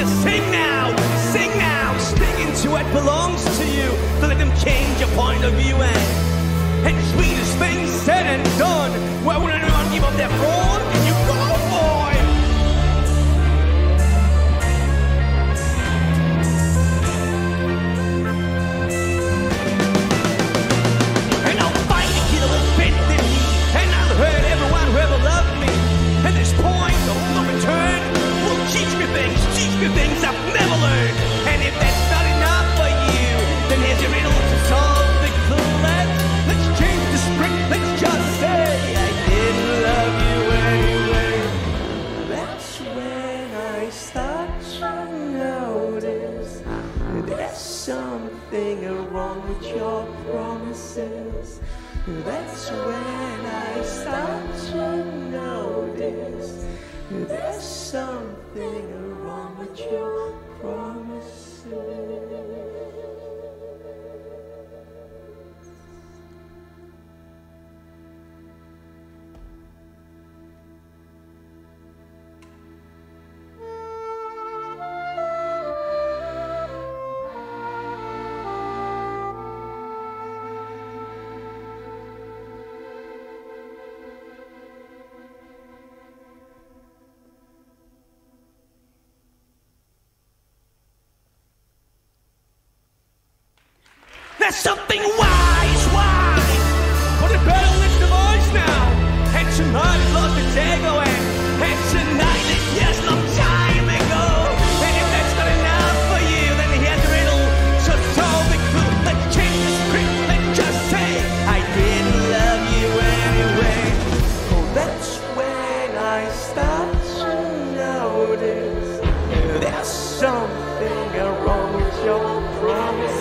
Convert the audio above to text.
To sing now, sing now. Speak into what belongs to you. To let them change your point of view eh? and and sweetest things said and done. Well, when anyone give up their phone, you me things I've never learned. And if that's not enough for you, then here's your riddle to solve the let's, let's change the script. Let's just say I didn't love you anyway. That's when I start to notice there's something wrong with your promises. That's when I start That's something wise, wise. But it better lift the voice now. And tonight it lost the tango and, tonight it just long time ago. And if that's not enough for you, then here's the riddle. So solve the clue. Let's change the script. Let's just say, I didn't love you anyway. Oh, that's when I start to notice there's something wrong with your promise.